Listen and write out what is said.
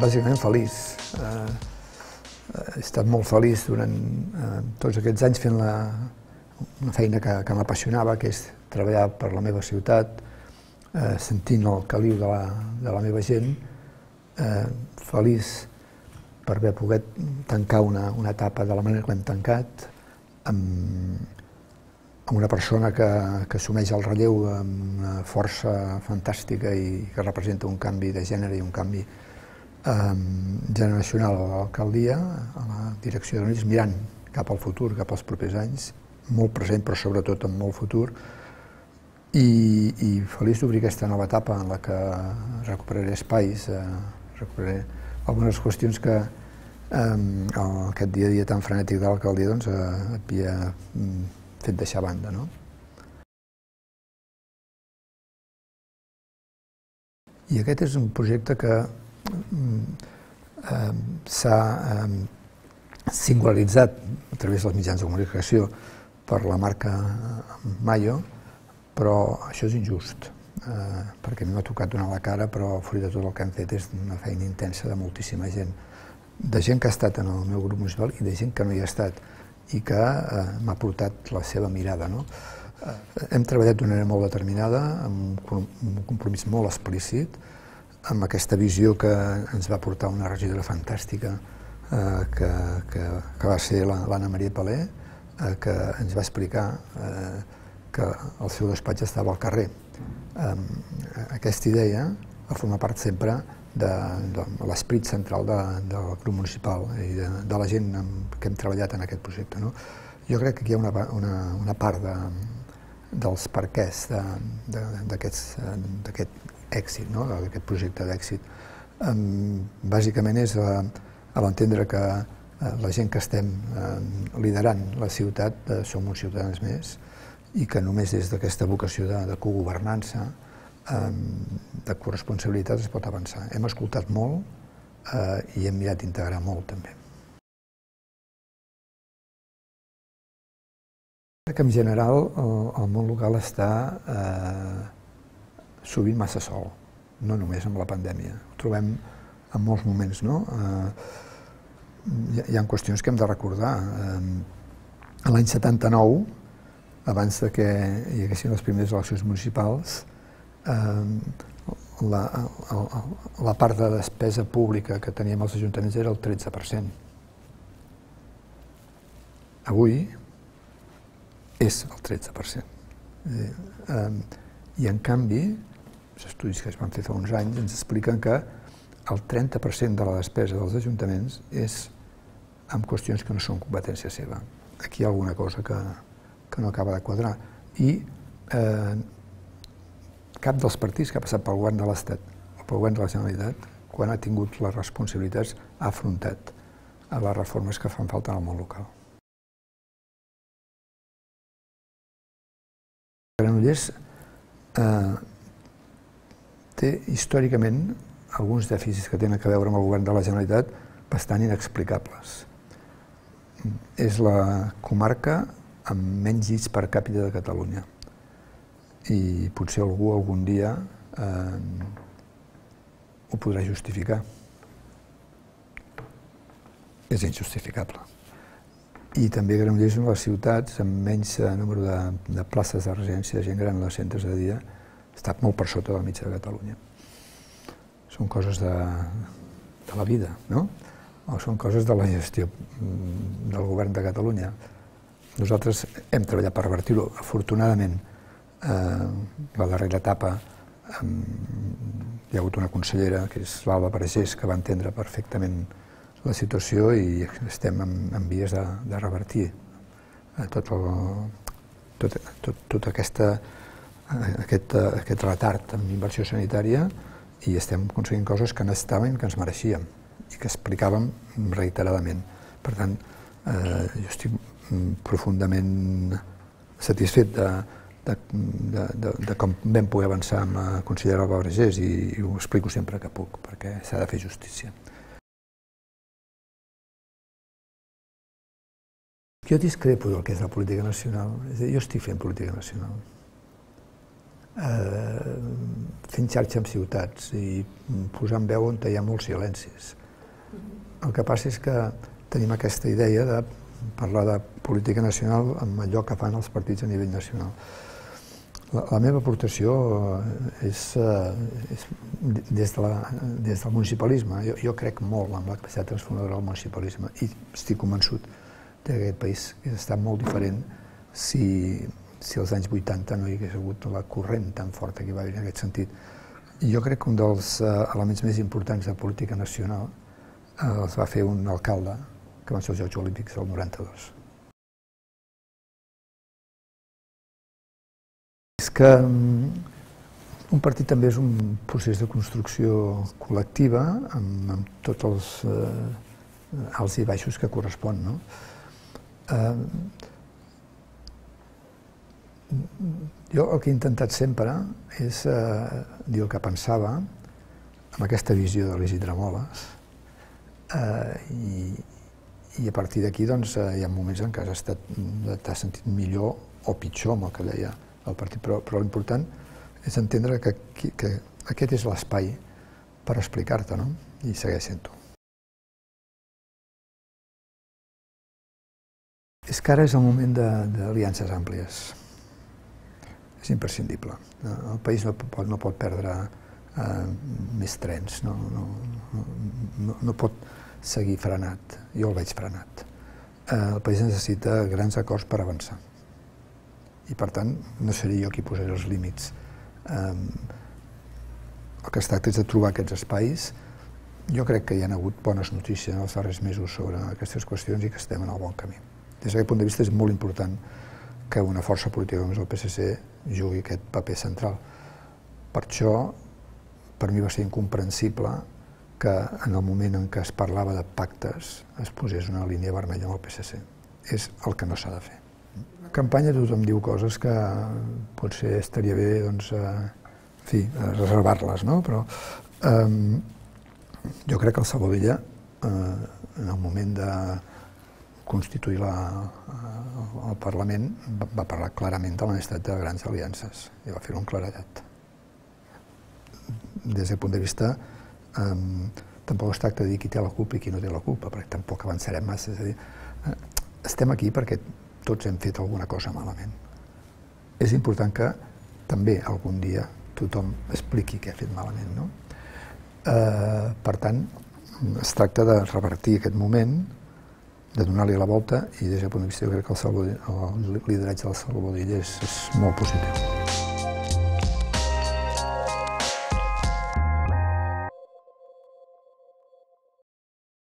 bàsicament feliç. Eh, he estat molt feliç durant eh, tots aquests anys fent la, una feina que, que m'apassionava, que és treballar per la meva ciutat, eh, sentint el caliu de la, de la meva gent, eh, feliç per haver pogut tancar una, una etapa de la manera que l'hem tancat, amb, amb una persona que, que assumeix el relleu amb una força fantàstica i que representa un canvi de gènere i un canvi generacional a l'alcaldia, a la direcció de l'UNIS, mirant cap al futur, cap als propers anys, molt present però sobretot amb molt futur, i, i feliç d'obrir aquesta nova etapa en la que recuperaré espais, eh, recuperaré algunes qüestions que eh, aquest dia a dia tan frenètic de l'alcaldia doncs, eh, havia mm, fet deixar banda. No? I aquest és un projecte que s'ha singularitzat a través dels mitjans de comunicació per la marca Mayo, però això és injust, eh, perquè m'ha tocat donar la cara, però fruit de tot el que hem fet és una feina intensa de moltíssima gent, de gent que ha estat en el meu grup municipal i de gent que no hi ha estat i que eh, m'ha portat la seva mirada. No? Eh, hem treballat d'una manera molt determinada, amb un compromís molt explícit, amb aquesta visió que ens va portar una regidora fantàstica eh, que, que, que va ser l'Anna Maria Palé, eh, que ens va explicar eh, que el seu despatx estava al carrer. Eh, aquesta idea va formar part sempre de, de l'esperit central de, del grup municipal i de, de la gent amb, que hem treballat en aquest projecte. No? Jo crec que aquí hi ha una, una, una part de, dels perquès d'aquest èxit, no? d'aquest projecte d'èxit. Bàsicament és a, a l'entendre que uh, la gent que estem uh, liderant la ciutat uh, som uns ciutadans més i que només des d'aquesta vocació de, de cogovernança de corresponsabilitat es pot avançar. Hem escoltat molt eh, i hem mirat d'integrar molt també. Que en general el, el món local està eh, sovint massa sol, no només amb la pandèmia. Ho trobem en molts moments, no? Eh, hi, ha qüestions que hem de recordar. Eh, L'any 79, abans de que hi haguessin les primeres eleccions municipals, la, la, la part de despesa pública que teníem als ajuntaments era el 13%. Avui és el 13%. Eh, I en canvi, els estudis que es van fer fa uns anys ens expliquen que el 30% de la despesa dels ajuntaments és amb qüestions que no són competència seva. Aquí hi ha alguna cosa que, que no acaba de quadrar. I eh, cap dels partits que ha passat pel govern de l'Estat o pel govern de la Generalitat, quan ha tingut les responsabilitats, ha afrontat a les reformes que fan falta en el món local. Granollers eh, té històricament alguns dèficits que tenen a veure amb el govern de la Generalitat bastant inexplicables. És la comarca amb menys llits per càpita de Catalunya i potser algú algun dia eh, ho podrà justificar. És injustificable. I també Granollers és una de les ciutats amb menys eh, número de, de places de residència de gent gran als centres de dia, està molt per sota de la mitja de Catalunya. Són coses de, de la vida, no? O són coses de la gestió mm, del govern de Catalunya. Nosaltres hem treballat per revertir-ho, afortunadament, eh, la darrera etapa eh, hi ha hagut una consellera, que és l'Alba Paragés, que va entendre perfectament la situació i estem en, en vies de, de revertir eh, tot, el, tot, tot, tot aquesta, aquest, eh, aquest retard en inversió sanitària i estem aconseguint coses que necessitàvem que ens mereixíem i que explicàvem reiteradament. Per tant, eh, jo estic profundament satisfet de, de, de, de, de com vam poder avançar amb la consellera Alba Vergés i, i ho explico sempre que puc, perquè s'ha de fer justícia. Jo discrepo del que és la política nacional, és dir, jo estic fent política nacional. Eh, fent xarxa amb ciutats i posant veu on hi ha molts silencis. El que passa és que tenim aquesta idea de parlar de política nacional amb allò que fan els partits a nivell nacional. La, la meva aportació eh, és, eh, és des, de la, des del municipalisme. Jo, jo crec molt en la capacitat transformadora del municipalisme i estic convençut que aquest país estat molt diferent si, si als anys 80 no hi hagués hagut la corrent tan forta que hi va haver en aquest sentit. Jo crec que un dels uh, elements més importants de política nacional uh, els va fer un alcalde, que van ser els Jocs Olímpics del 92. És que um, un partit també és un procés de construcció col·lectiva amb, amb tots els uh, alts i baixos que correspon. No? Uh, jo el que he intentat sempre és eh, dir el que pensava amb aquesta visió de les hidromoles eh, i, i a partir d'aquí doncs, eh, hi ha moments en què has estat, t'has sentit millor o pitjor amb el que deia el partit, però, però l'important és entendre que, que aquest és l'espai per explicar-te, no? I segueix sent-ho. És que ara és el moment d'aliances àmplies és imprescindible. El país no pot, no pot perdre eh, més trens, no, no, no, no pot seguir frenat. Jo el veig frenat. Eh, el país necessita grans acords per avançar. I per tant, no seré jo qui posaré els límits. Eh, el que es tracta és de trobar aquests espais. Jo crec que hi ha hagut bones notícies en els darrers mesos sobre aquestes qüestions i que estem en el bon camí. Des d'aquest punt de vista és molt important que una força política com és el PSC jugui aquest paper central. Per això, per mi va ser incomprensible que en el moment en què es parlava de pactes es posés una línia vermella amb el PSC. És el que no s'ha de fer. A campanya tothom diu coses que potser estaria bé, doncs, eh, en fi, reservar-les, no? Però eh, jo crec que el Salvadella, eh, en el moment de constituir la, el Parlament va parlar clarament de la necessitat de grans aliances i va fer-ho amb claredat. Des d'aquest punt de vista, eh, tampoc es tracta de dir qui té la culpa i qui no té la culpa, perquè tampoc avançarem massa. És a dir, eh, estem aquí perquè tots hem fet alguna cosa malament. És important que també algun dia tothom expliqui què ha fet malament. No? Eh, per tant, es tracta de revertir aquest moment de donar-li la volta i des del punt de vista jo crec que el, Salvador, el lideratge del Salvador és, és molt positiu.